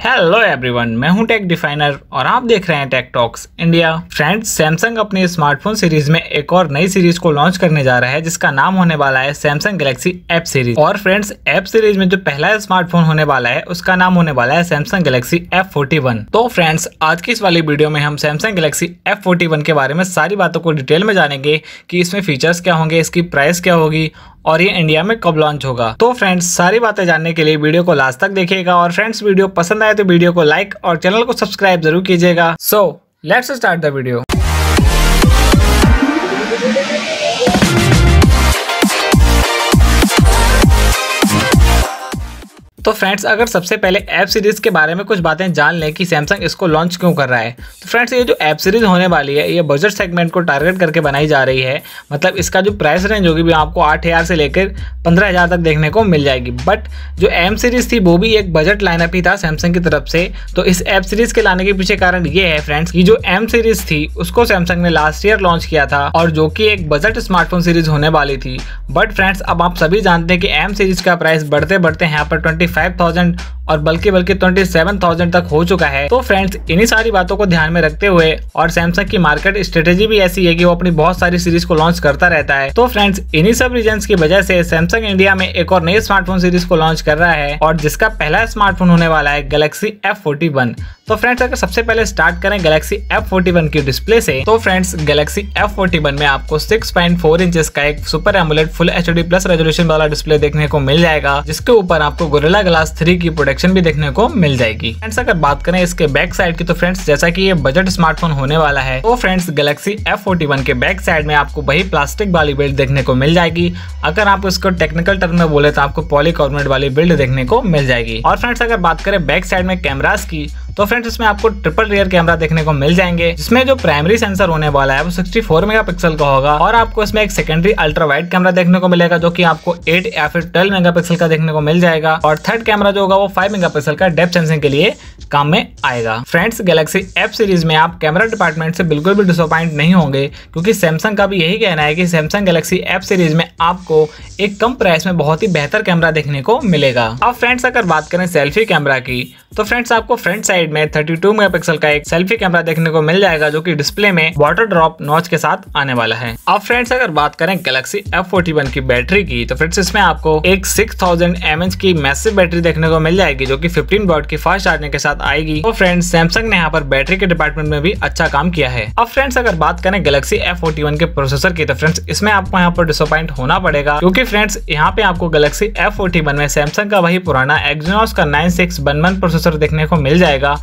Hello everyone मैं हूँ take definer और आप देख रहे हैं tech talks India friends Samsung अपने स्मार्टफ़ोन सीरीज़ में एक और नई सीरीज़ को लॉन्च करने जा रहा है, जिसका नाम होने वाला है सैमसंग गैलेक्सी ऐप सीरीज़ और फ्रेंड्स एप सीरीज़ में जो पहला स्मार्टफ़ोन होने वाला है, उसका नाम होने वाला है सैमसंग गैलेक्सी एफ़ तो फ्रेंड्स आज की इस वाली वीडियो में हम सैमसंग गैलेक्सी एफ़ के बारे में सारी बातों को डिटेल में जानेंगे कि इसमें फीचर्स क्या होंगे, इसकी प्राइस क्या होगी और ये इंडिया में कब लॉन्च होगा। तो फ्रेंड्स सारी बातें जानने के लिए वीडियो को लास्ट तक देखिएगा और फ्रेंड्स वीडियो पसंद आए तो वीडियो को लाइक और चैनल को सब्सक्राइब ज़रूर कीजिएगा। So let's start the video friends, अगर सबसे पहले ऐप सीरीज़ के बारे में कुछ बातें जान लें कि सैमसंग इसको लॉन्च क्यों कर रहा है तो फ्रेंड्स, ये जो ऐप सीरीज़ होने वाली है, ये बजट सेगमेंट को टारगेट करके बनाई जा रही है। मतलब इसका जो प्राइस रेंज होगी भी आपको आठ हज़ार से लेकर पंद्रह हज़ार तक देखने को मिल जाएगी। बट जो एम सीरीज़ थी, वो भी एक बजट लाइनअप ही था सैमसंग की तरफ़ से। तो इस ऐप सीरीज़ के लाने के पीछे कारण ये है फ्रेंड्स की जो एम सीरीज़ थी, उसको सैमसंग ने लास्ट ईयर लॉन्च किया था और जो कि एक बजट स्मार्टफ़ोन सीरीज़ होने वाली थी। बट फ्रेंड्स, अब आप सभी जानते हैं कि एम सीरीज़ का प्राइस बढ़ते बढ़ते यहाँ पर ट्वेंटी फाइव थाउज़ेंड और बल्कि बल्कि ट्वेंटी सेवन थाउज़ेंड तक हो चुका है। तो फ्रेंड्स इन्हीं सारी बातों को ध्यान में रखते हुए और सैमसंग की मार्केट स्ट्रेटेजी भी ऐसी है कि वो अपनी बहुत सारी सीरीज़ को लॉन्च करता रहता है। तो फ्रेंड्स इन्हीं सब रीजन की वजह से सैमसंग इंडिया में एक और नई स्मार्टफ़ोन सीरीज़ को लॉन्च कर रहा है और जिसका पहला स्मार्टफ़ोन होने वाला है गैलेक्सी एफ़ तो फ्रेंड्स अगर सबसे पहले स्टार्ट करें गैलेक्सी एफ़ की डिस्प्ले से तो फ्रेंड्स गैलेक्सी एफ़ में आपको 6.4 इंचेस का एक super AMOLED full H plus resolution वाला डिस्प्ले देखने को मिल जाएगा, जिसके ऊपर आपको गोरेला ग्लास थ्री की प्रोटेक्शन भी देखने को मिल जाएगी। फ्रेंड्स अगर बात करें इसके बैक साइड की तो फ्रेंड्स जैसा की ये बजट स्मार्टफ़ोन होने वाला है तो फ्रेंड्स गैलेक्सी एफ़ के बैक साइड में आपको वही प्लास्टिक वाली बिल्ड देखने को मिल जाएगी। अगर आप इसको टेक्निकल टर्म में बोले तो आपको पॉलीकार्बोनेट वाली बिल्ड देखने को मिल जाएगी। और फ्रेंड्स अगर बात करें बैक साइड में कैमराज की तो फ्रेंड्स, इसमें आपको ट्रिपल रियर कैमरा देखने को मिल जाएँगे, जिसमें जो प्राइमरी सेंसर होने वाला है, वो 64 मेगापिक्सल का होगा और आपको इसमें एक सेकेंडरी अल्ट्रा वाइड कैमरा देखने को मिलेगा, जो की आपको एट या फिर 12 मेगापिक्सल का देखने को मिल जाएगा और थर्ड कैमरा जो होगा, वो 5 मेगापिक्सल का डेप्थ सेंसिंग के लिए काम में आएगा। फ्रेंड्स गैलेक्सी एप सीरीज़ में आप कैमरा डिपार्टमेंट से बिल्कुल भी डिसअपॉइंट नहीं होंगे, क्योंकि सैमसंग का भी यही कहना है कि सैमसंग गैलेक्सी एप सीरीज़ में आपको एक कम प्राइस में बहुत ही बेहतर कैमरा देखने को मिलेगा। अब फ्रेंड्स अगर बात करें सेल्फी कैमरा की तो फ्रेंड्स आपको फ्रंट साइड में 32 मेगापिक्सल का एक सेल्फी कैमरा देखने को मिल जाएगा, जो कि डिस्प्ले में वाटर ड्रॉप नॉच के साथ आने वाला है। अब फ्रेंड्स अगर बात करें गैलेक्सी F41 की बैटरी की तो फ्रेंड्स इसमें आपको एक 6000 थाउज़ेंड की मैसिव बैटरी देखने को मिल जाएगी, जो कि 15 वॉट की फास्ट चार्जिंग के साथ आएगी। और फ्रेंड्स सैमसंग ने यहाँ पर बैटरी के डिपार्टमेंट में भी अच्छा काम किया है। अब फ्रेंड्स अगर बात करें गैलेक्सी F41 के प्रोसेसर की तो फ्रेंड्स इसमें आपको यहाँ पर डिसअपॉइंट होना पड़ेगा। क्योंकि फ्रेंड्स यहाँ पे आपको गैलेक्सी F41 में सैमसंग का वही पुराना एक्जोनॉस का नाइन प्रोसेसर देखने को मिल जाएगा।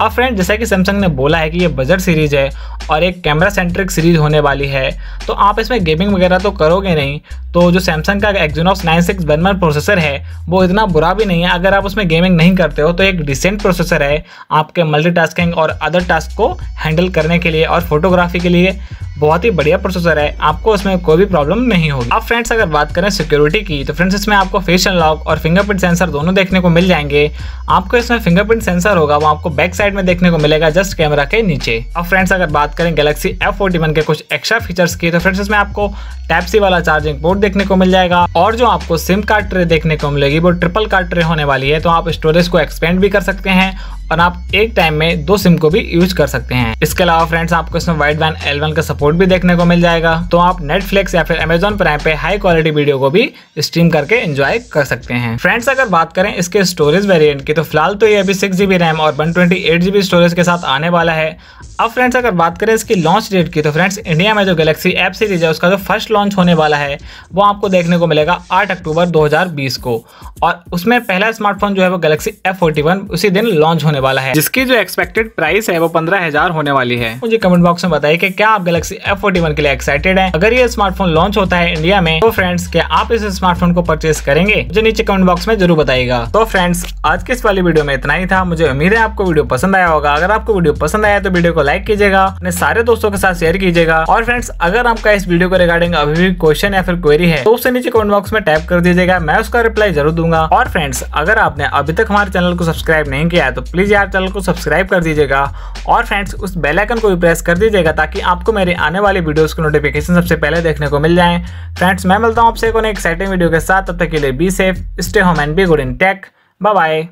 अब फ्रेंड जैसा कि सैमसंग ने बोला है कि ये बजट सीरीज़ है और एक कैमरा सेंट्रिक सीरीज़ होने वाली है तो आप इसमें गेमिंग वगैरह तो करोगे नहीं। तो जो सैमसंग का एक्जोनॉक्स नाइन सिक्स प्रोसेसर है, वो इतना बुरा भी नहीं है। अगर आप उसमें गेमिंग नहीं करते हो तो एक डिसेंट प्रोसेसर है आपके मल्टीटास्किंग और अदर टास्क को हैंडल करने के लिए और फोटोग्राफी के लिए, बहुत ही बढ़िया प्रोसेसर है। आपको उसमें कोई भी प्रॉब्लम नहीं होगी। अब फ्रेंड्स अगर बात करें सिक्योरिटी की तो फ्रेंड्स इसमें आपको फेस अनलॉक और फिंगरप्रिंट सेंसर दोनों देखने को मिल जाएँगे। आपको इसमें फिंगरप्रिंट सेंसर होगा, वो आपको बैक साइड में देखने को मिलेगा जस्ट कैमरा के नीचे। अब फ्रेंड्स अगर बात करें गैलेक्सी एफ़ के कुछ एक्स्ट्रा फीचर्स की तो फ्रेंड्स इसमें आपको टाइप सी वाला चार्जिंग पोर्ट देखने को मिल जाएगा और जो आपको सिम कार्ड ट्रे देखने को मिलेगी, वो ट्रिपल कार्ड ट्रे होने वाली है तो आप स्टोरेज को एक्सपेंड भी कर सकते हैं और आप एक टाइम में दो सिम को भी यूज़ कर सकते हैं। इसके अलावा फ्रेंड्स आपको इसमें वाइड वैन एल का सपोर्ट भी देखने को मिल जाएगा। तो आप नेटफ्लिक्स या फिर अमेजोन प्राइम पे हाई क्वालिटी वीडियो को भी स्ट्रीम करके एंजॉय कर सकते हैं। फ्रेंड्स अगर बात करें इसके स्टोरेज वेरियंट की तो फ़िलहाल तो ये अभी सिक्स रैम और one twenty eight GB storage के साथ आने वाला है। अब फ्रेंड्स अगर बात करें इसकी लॉन्च डेट की तो फ्रेंड्स इंडिया में जो गैलेक्सी ऐप सीरीज़ है, उसका जो फ़र्स्ट लॉन्च होने वाला है, वो आपको देखने को मिलेगा 8 अक्टूबर 2020 को। और उसमें पहला स्मार्टफ़ोन जो है वो गैलेक्सी F41 उसी दिन लॉन्च होने वाला है। जिसकी जो एक्सपेक्टेड प्राइस है, वो पंद्रह हज़ार होने वाली है। मुझे कमेंट बॉक्स में बताइए कि क्या आप गैलेक्सी F41 के लिए एक्साइटेड है? अगर ये स्मार्टफ़ोन लॉन्च होता है इंडिया में तो फ्रेंड्स क्या आप इस स्मार्टफ़ोन को परचेज करेंगे? मुझे नीचे कमेंट बॉक्स में ज़रूर बताएगा तो फ्रेंड्स आज के इस वाली वीडियो में इतना ही था। मुझे उम्मीद है आपको वीडियो पसंद आया होगा। अगर आपको वीडियो पसंद आया तो वीडियो को लाइक कीजिएगा, अपने सारे दोस्तों के साथ शेयर कीजिएगा। और फ्रेंड्स अगर आपका इस वीडियो को रिगार्डिंग अभी भी क्वेश्चन या फिर क्वेरी है तो उससे नीचे कमेंट बॉक्स में टाइप कर दीजिएगा। मैं उसका रिप्लाई ज़रूर दूँगा। और फ्रेंड्स अगर आपने अभी तक हमारे चैनल को सब्सक्राइब नहीं किया है तो प्लीज़ यार चैनल को सब्सक्राइब कर दीजिएगा और फ्रेंड्स, उस बेल आइकन को भी प्रेस कर दीजिएगा ताकि आपको मेरे आने वाले वीडियोस की नोटिफिकेशन सबसे पहले देखने को मिल जाए। फ्रेंड्स, मैं मिलता हूँ आपसे एक एक्साइटिंग वीडियो के साथ। तब तक के लिए be safe stay home and be good in tech bye